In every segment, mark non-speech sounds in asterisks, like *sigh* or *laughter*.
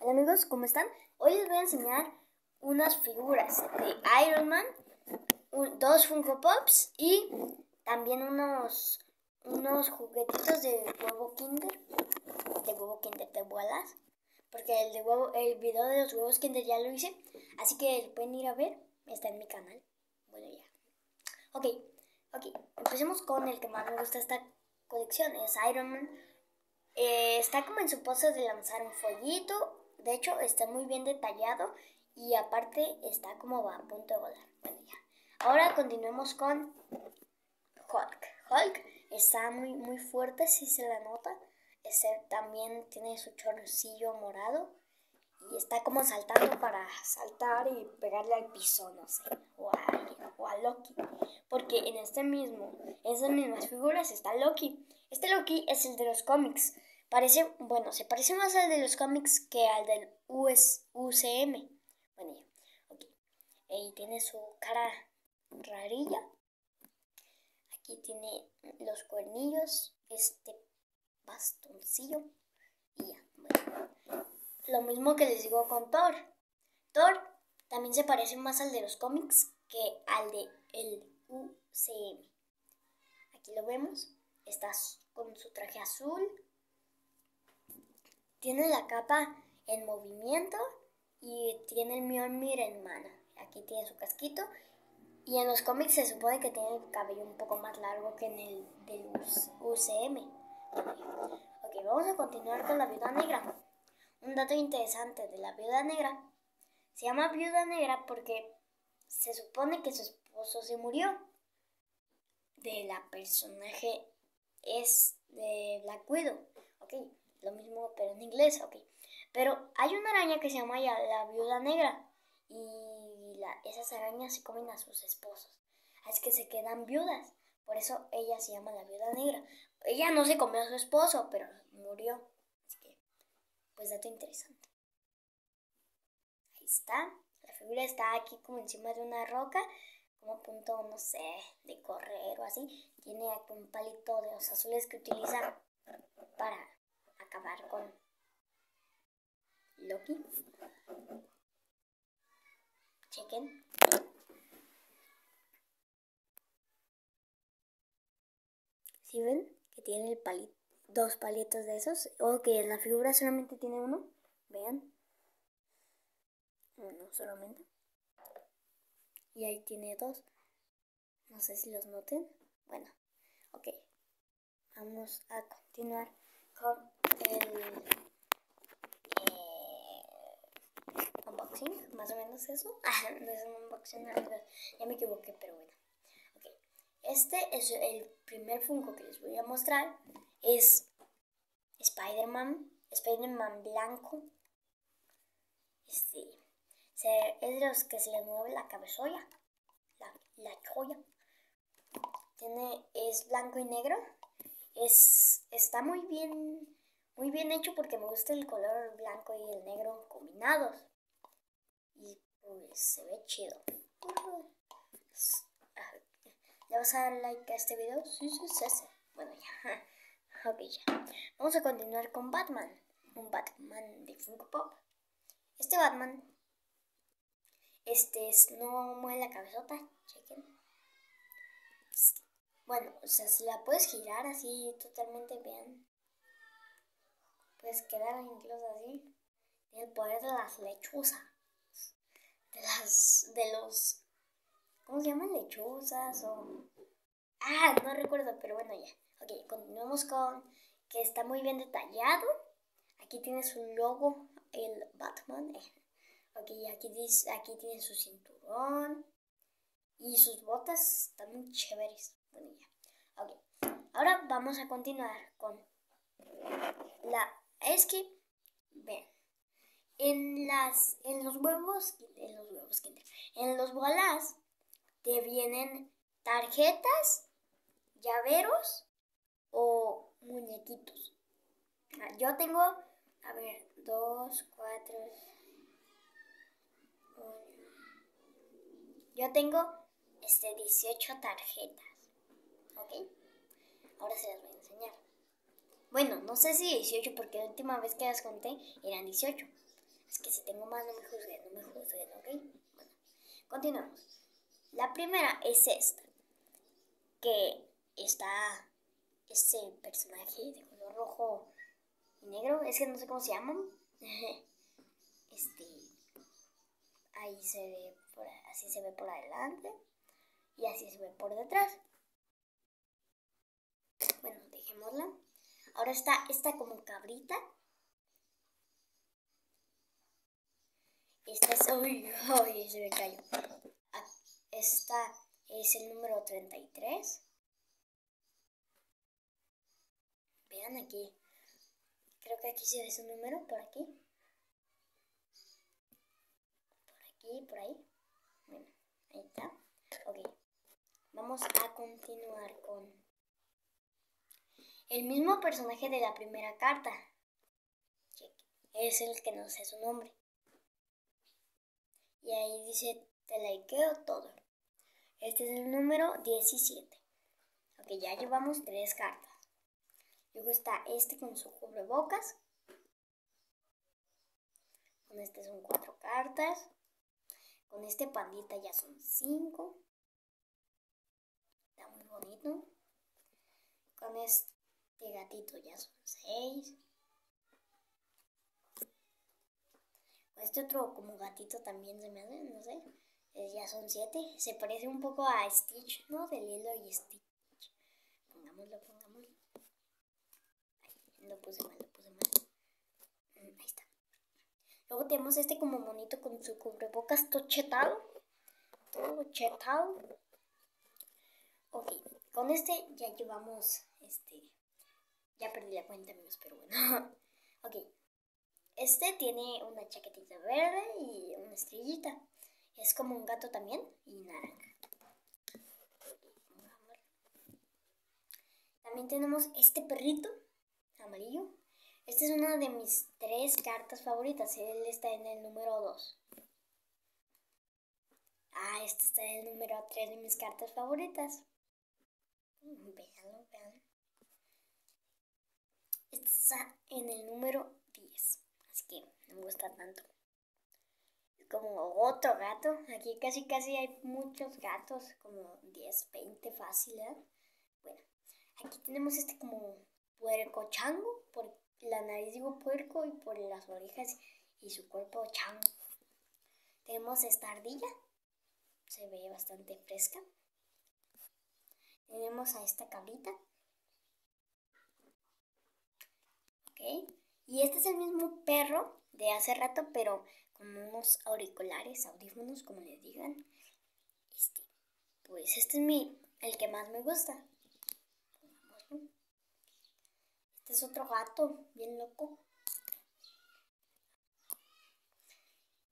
Hola amigos, ¿cómo están? Hoy les voy a enseñar unas figuras de Iron Man, dos Funko Pops y también unos, unos juguetitos de huevo Kinder, de huevo Kinder de bolas, porque el, de huevo, el video de los huevos Kinder ya lo hice, así que pueden ir a ver, está en mi canal. Bueno, ya. Ok, ok, empecemos con el que más me gusta esta colección, es Iron Man. Eh, está como en su pose de lanzar un fueguito de hecho, está muy bien detallado y aparte está como a punto de volar. Bueno, ya. Ahora continuemos con Hulk. Hulk está muy, muy fuerte, si se la nota. Este también tiene su chorcillo morado y está como saltando para saltar y pegarle al piso, no sé, o a o a Loki. Porque en este mismo, esas mismas figuras está Loki. Este Loki es el de los cómics. Parece, bueno, se parece más al de los cómics que al del US, UCM. Bueno, ya, ok. Ahí tiene su cara rarilla. Aquí tiene los cuernillos, este bastoncillo. Y ya, bueno. Lo mismo que les digo con Thor. Thor también se parece más al de los cómics que al de el UCM. Aquí lo vemos. Está con su traje azul tiene la capa en movimiento y tiene el Mjolnir en mano. Aquí tiene su casquito. Y en los cómics se supone que tiene el cabello un poco más largo que en el del UCM. Ok, vamos a continuar con la viuda negra. Un dato interesante de la viuda negra. Se llama viuda negra porque se supone que su esposo se murió. De la personaje es de Black Widow. Ok, lo mismo pero en inglés, ok. Pero hay una araña que se llama ya la viuda negra y la, esas arañas se comen a sus esposos. Así que se quedan viudas. Por eso ella se llama la viuda negra. Ella no se comió a su esposo, pero murió. Así que, pues dato interesante. Ahí está. La figura está aquí como encima de una roca, como a punto, no sé, de correr o así. Tiene aquí un palito de los azules que utiliza para acabar con Loki. Chequen. ¿Sí ven? Que tiene dos palitos de esos. O que la figura solamente tiene uno. Vean. Uno solamente. Y ahí tiene dos. No sé si los noten. Bueno, ok. Vamos a continuar con el eh, unboxing, más o menos eso. No es un unboxing, ya me equivoqué, pero bueno. Este es el primer Funko que les voy a mostrar. Es Spider-Man, Spider-Man blanco. Este es de los que se le mueve la cabezolla, la, la joya. Tiene, es blanco y negro. Es, está muy bien muy bien hecho porque me gusta el color blanco y el negro combinados. Y pues se ve chido. ¿Le vas a dar like a este video? Sí, sí, sí, sí. Bueno, ya. *laughs* Ok, ya. Vamos a continuar con Batman. Un Batman de Funko Pop. Este Batman. Este es, no mueve la cabezota. Chequen. Bueno, o sea, si la puedes girar así totalmente bien pues quedar incluso así. Tiene el poder de las lechuzas. De las. de los. ¿Cómo se llaman? Lechuzas o. Ah, no recuerdo, pero bueno, ya. Ok, continuamos con que está muy bien detallado. Aquí tiene su logo, el Batman. Ok, aquí, dice, aquí tiene su cinturón. Y sus botas están chéveres. Ok, ahora vamos a continuar con la es que, ven, en las, en los huevos, en los huevos, en los bolas te vienen tarjetas, llaveros o muñequitos. Yo tengo, a ver, dos, cuatro, yo tengo este 18 tarjetas, ¿ok? Ahora se las voy a enseñar. Bueno, no sé si 18 porque la última vez que las conté eran 18. Es que si tengo más, no me juzguen, no me juzguen, ¿ok? Bueno, continuamos. La primera es esta, que está ese personaje de color rojo y negro, es que no sé cómo se llaman. *laughs* Este, ahí se ve, por, así se ve por adelante y así se ve por detrás. Bueno, dejémosla. Ahora está esta como cabrita. Esta es... Uy, se me cayó. Ah, esta es el número 33. Vean aquí. Creo que aquí se ve su número, por aquí. Por aquí, por ahí. Bueno, ahí está. Ok. Vamos a continuar con el mismo personaje de la primera carta. Es el que no sé su nombre. Y ahí dice, te likeo todo. Este es el número 17. Ok, ya llevamos tres cartas. Luego está este con su cubrebocas. Con este son cuatro cartas. Con este pandita ya son cinco. Está muy bonito. Con este gatito ya son seis. Este otro como gatito también se me hace, no sé. Eh, ya son siete. Se parece un poco a Stitch, ¿no? De Lilo y Stitch. Pongámoslo, pongámoslo. lo puse mal, lo puse mal. Mm, ahí está. Luego tenemos este como monito con su cubrebocas todo chetado. Todo chetado. Ok, con este ya llevamos, este, ya perdí la cuenta amigos, pero bueno. *laughs* ok, este tiene una chaquetita verde y una estrellita. Es como un gato también y naranja. También tenemos este perrito amarillo. Esta es una de mis tres cartas favoritas. Él está en el número 2. Ah, este está en el número 3 de mis cartas favoritas. Véanlo, vean. Este está en el número 10. Así que no me gusta tanto. Como otro gato. Aquí casi casi hay muchos gatos. Como 10, 20 fácil, ¿eh? Bueno, aquí tenemos este como puerco chango. Por la nariz digo puerco y por las orejas y su cuerpo chango. Tenemos esta ardilla. Se ve bastante fresca. Tenemos a esta cabrita. Y este es el mismo perro de hace rato, pero con unos auriculares, audífonos, como le digan. Este, pues este es mi, el que más me gusta. Este es otro gato, bien loco.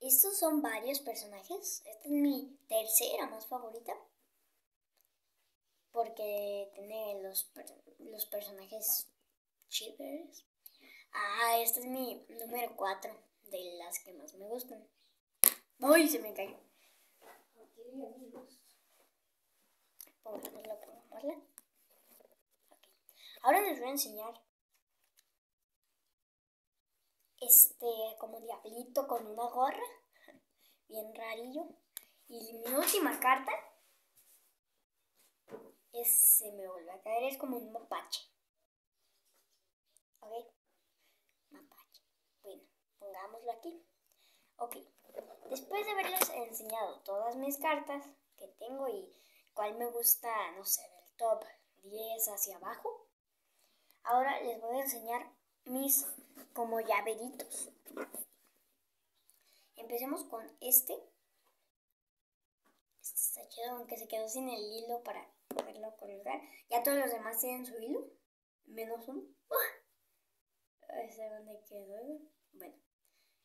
Estos son varios personajes. Esta es mi tercera más favorita. Porque tiene los, los personajes chidos. Ah, este es mi número 4 de las que más me gustan. ¡Uy! Se me cayó. Pongámosla. Ahora les voy a enseñar este como diablito con una gorra. Bien rarillo. Y mi última carta se me vuelve a caer, es como un mapache. ¿Ok? Aquí. Ok. Después de haberles enseñado todas mis cartas que tengo y cuál me gusta, no sé, del top 10 hacia abajo, ahora les voy a enseñar mis como llaveritos. Empecemos con este. Este está chido, aunque se quedó sin el hilo para poderlo colgar. Ya todos los demás tienen su hilo, menos uno. Ese dónde quedó. Bueno,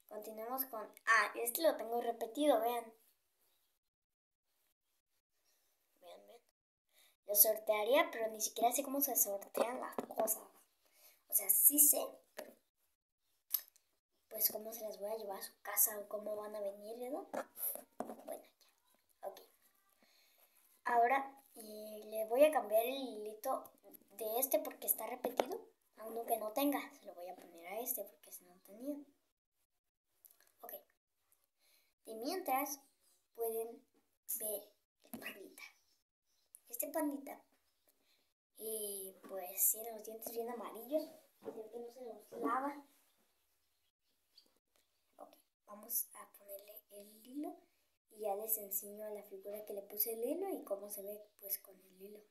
continuemos con... Ah, este lo tengo repetido, vean. Vean, vean. Lo sortearía, pero ni siquiera sé cómo se sortean las cosas. O sea, sí sé, pero pues cómo se las voy a llevar a su casa o cómo van a venir, ¿no? Bueno, ya. Ok. Ahora y le voy a cambiar el hilito de este porque está repetido a uno que no tenga. Se lo voy a poner a este porque si no tenía. De mientras pueden ver el pandita. Este pandita, eh, pues tiene los dientes bien amarillos, que no se los lava. Ok, vamos a ponerle el hilo y ya les enseño a la figura que le puse el hilo y cómo se ve pues con el hilo.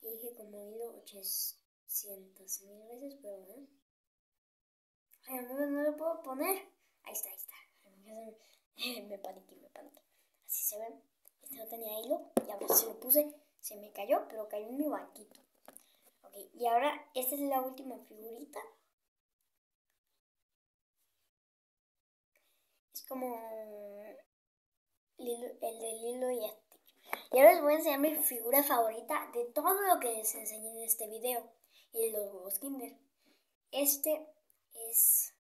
dije como hilo 800 mil veces, pero ¿eh? Ay, amigos, no lo puedo poner. Ahí está. *laughs* Me paniqué, me paniqué. Así se ve. Este no tenía hilo. Ya se lo puse. Se me cayó, pero cayó en mi banquito. Ok, y ahora esta es la última figurita. Es como el del hilo y este. Y ahora les voy a enseñar mi figura favorita de todo lo que les enseñé en este video. Y de los huevos Kinder. Este es, es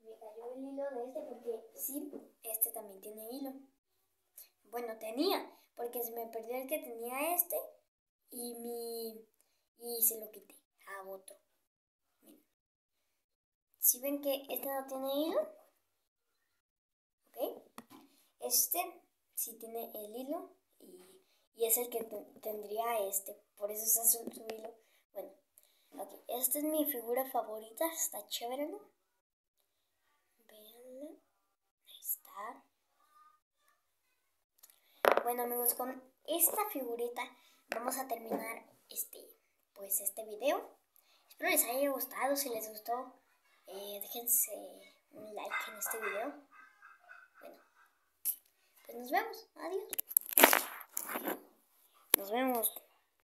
me cayó el hilo de este porque sí, este también tiene hilo. Bueno, tenía, porque se me perdió el que tenía este y mi y se lo quité a otro. Si ven que este no tiene hilo, ¿ok? Este sí tiene el hilo y y es el que tendría este, por eso es azul su hilo. Ok, esta es mi figura favorita, está chévere, ¿no? Veanla, ahí está. Bueno amigos, con esta figurita vamos a terminar este, pues este video. Espero les haya gustado, si les gustó, eh, déjense un like en este video. Bueno, pues nos vemos, adiós. Nos vemos.